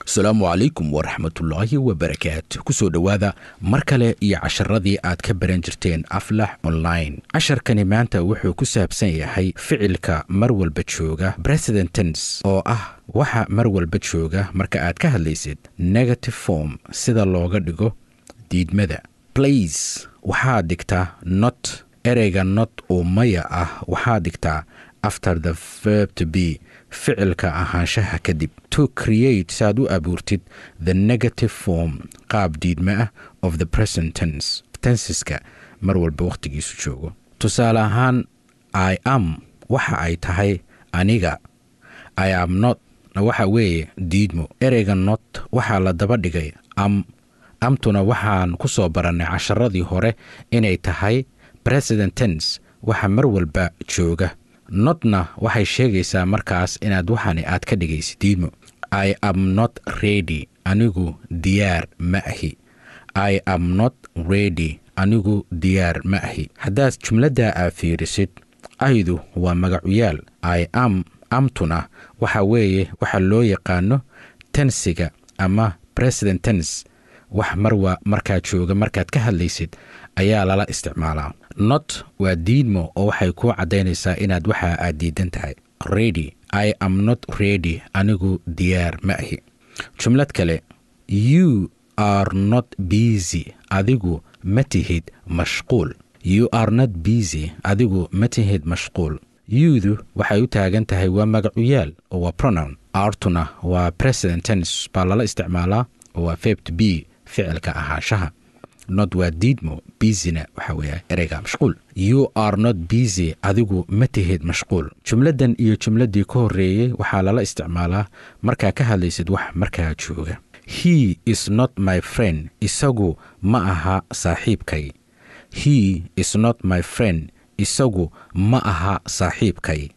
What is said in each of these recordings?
asalaamu calaykum waraxmatullaahi wabarakaatu ku soo dhowaada mar kale iyo casharadii aad ka baran jirteen aflax online. Casharkani maanta wuxuu ku saabsan yahay ficilka mar walba jooga presidentens oo ah waxa mar walba jooga marka aad ka hadlaysid negative form sida looga dhigo diidmada. Blaze waxaad dhigtaa not ereyga not oo maya ah waxaad dhigtaa after the verb to be ficilka ahaanshaha kadib to create saaad u abuurtid the negative form qaab diidma ah of the present tense tenseska mar walba wakhtigiisu joogo. Tusaale ahaan i am waxa ay tahay aniga. I am not waxa weeye diidmo. Ereyga not waxaa la daba dhigay am. Amtuna waxaan ku soo barannay casharadii hore inay tahay president tense waxa mar walba jooga notna waxay sheegaysaa markaas inaad waxani aad ka dhigaysid diidmo. I am not ready. Anigu diyaar ma ahi. I am not ready. Anigu diyaar ma ahi. Haddaad jumladdaa aad fiirisid aydu waa magacuyaal i am amtuna waxa weeye waxa loo yaqaano tensiga ama president tens wax marwa markaa jooga markaad ka hadlaysid ayaa lala isticmaalaa. Not waa diidmo oo waxay kuu caddaynaysaa inaad waxa aad diidan tahay. Redy i am not redy anigu diyaar ma ahi. Jumlad kale you are not busy. Adigu ma tihid mashquul. You are not busy. Adigu ma tihid mashquul. Yudu waxay u taagan tahay waa magacuyaal oo waa pronoun. Artuna waa president tens baa lala isticmaalaa oo waa feb to b ficilka ahaanshaha. Not waa diidmo bisyna waxa weeya ereyga mashquul. You are not busy adigu ma tihid mashquul. Jumladdan iyo jumladdii ka horreeyey waxaa lala isticmaalaa markaa ka hadlaysid wax markaa jooga. He is not my friend isagu ma aha saaxiibkay. He is not my friend isagu ma aha saaxiibkay.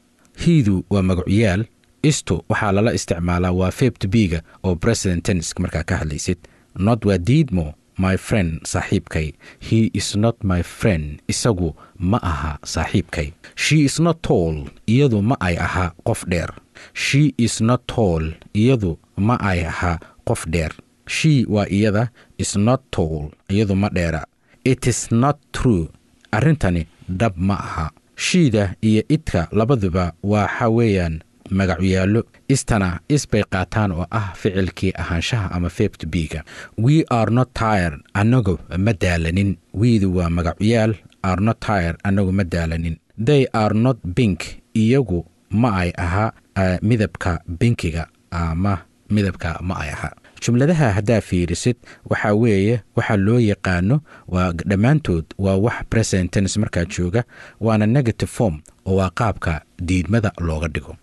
Hiidu waa magacuyaal istu waxaa lala isticmaalaa waa febt b-ga oo president tenniska markaa ka hadlaysid not waa diidmo my friend saaxiibkay he is not my friend isagu ma aha saaxiibkay she is not tall iyadu ma ay aha qof dheer she is not tall iyadu ma ay aha qof dheer she waa iyada is not tall iyadu ma dheera it is not true. Arrintani dhab ma aha. Shiida iyo idka labaduba waxa weeyaan magacyaallo istana isbay qaataan oo ah ficilkii ahaanshaha ama febt b-ga we are not tired annagu ma daalanin. Wiidu waa magacyaal are not annagu ma daalanin. They are not bink iyagu ma ay aha midabka binkiga ama midabka ma ay aha. Jumladaha haddaa fiirisid waxaa weeye waxa loo yaqaano waa dhammaantood waa wax presentens markaa jooga waana negative form oo waa qaabka diidmada looga dhigo